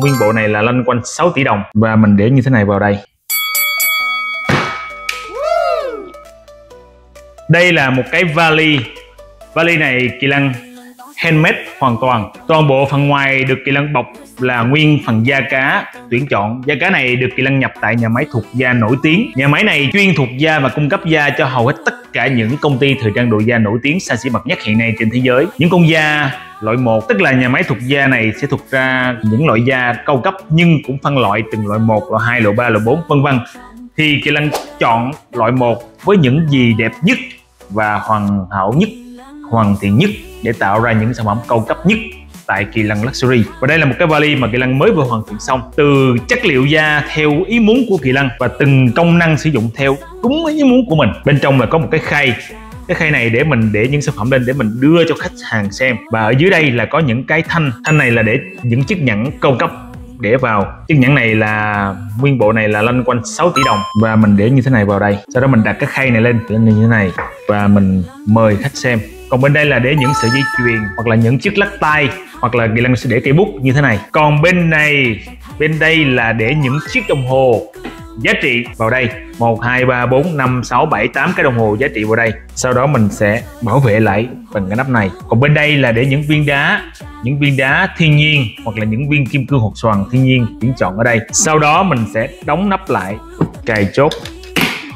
Nguyên bộ này là lanh quanh 6 tỷ đồng và mình để như thế này vào đây. Đây là một cái vali. Vali này Kỳ Lăng handmade hoàn toàn. Toàn bộ phần ngoài được Kỳ Lăng bọc là nguyên phần da cá tuyển chọn. Da cá này được Kỳ Lăng nhập tại nhà máy thuộc da nổi tiếng. Nhà máy này chuyên thuộc da và cung cấp da cho hầu hết tất cả những công ty thời trang đồ da nổi tiếng xa xỉ bậc nhất hiện nay trên thế giới. Những con da loại 1 tức là nhà máy thuộc da này sẽ thuộc ra những loại da cao cấp nhưng cũng phân loại từng loại 1, loại 2, loại 3, loại 4 vân vân. Thì Kỳ lân chọn loại 1 với những gì đẹp nhất và hoàn hảo nhất, hoàn thiện nhất để tạo ra những sản phẩm cao cấp nhất tại Kỳ Lân Luxury. Và đây là một cái vali mà Kỳ Lân mới vừa hoàn thiện xong. Từ chất liệu da theo ý muốn của Kỳ Lân và từng công năng sử dụng theo đúng ý muốn của mình. Bên trong là có một cái khay cái khay này để mình, để những sản phẩm lên để mình đưa cho khách hàng xem. Và ở dưới đây là có những cái thanh. Thanh này là để những chiếc nhẫn cao cấp để vào. Chiếc nhẫn này là, nguyên bộ này là lanh quanh 6 tỷ đồng. Và mình để như thế này vào đây. Sau đó mình đặt cái khay này lên. Lên như thế này. Và mình mời khách xem. Còn bên đây là để những sợi dây chuyền hoặc là những chiếc lắc tay hoặc là Kỳ lăng sẽ để cây bút như thế này. Còn bên này, bên đây là để những chiếc đồng hồ giá trị vào đây. 1, 2, 3, 4, 5, 6, 7, 8 cái đồng hồ giá trị vào đây. Sau đó mình sẽ bảo vệ lại bằng cái nắp này. Còn bên đây là để những viên đá những viên đá thiên nhiên hoặc là những viên kim cương hột xoàn thiên nhiên tuyển chọn ở đây. Sau đó mình sẽ đóng nắp lại cài chốt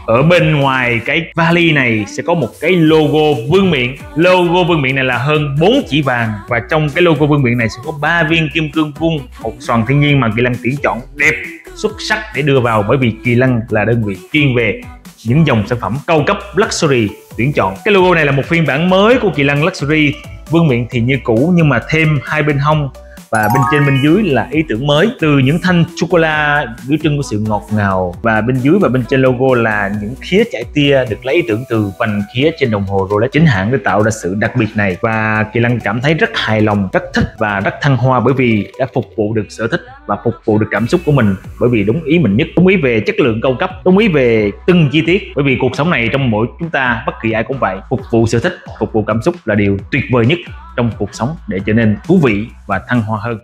ở bên ngoài cái vali này sẽ có một cái logo vương miện. Logo vương miện này là hơn 4 chỉ vàng và trong cái logo vương miện này sẽ có ba viên kim cương vuông hột xoàn thiên nhiên mà kỳ lân tuyển chọn đẹp, xuất sắc để đưa vào bởi vì kỳ lân là đơn vị chuyên về những dòng sản phẩm cao cấp luxury tuyển chọn. Cái logo này là một phiên bản mới của kỳ lân luxury. Vương miện thì như cũ nhưng mà thêm hai bên hông và bên trên bên dưới là ý tưởng mới từ những thanh chocolate biểu trưng của sự ngọt ngào. Và bên dưới và bên trên logo là những khía chạy tia được lấy ý tưởng từ vành khía trên đồng hồ Rolex chính hãng để tạo ra sự đặc biệt này. Và Kỳ Lăng cảm thấy rất hài lòng, rất thích và rất thăng hoa bởi vì đã phục vụ được sở thích và phục vụ được cảm xúc của mình. Bởi vì đúng ý mình nhất, đúng ý về chất lượng cao cấp, đúng ý về từng chi tiết. Bởi vì cuộc sống này trong mỗi chúng ta, bất kỳ ai cũng vậy, phục vụ sở thích, phục vụ cảm xúc là điều tuyệt vời nhất trong cuộc sống để trở nên thú vị và thăng hoa hơn.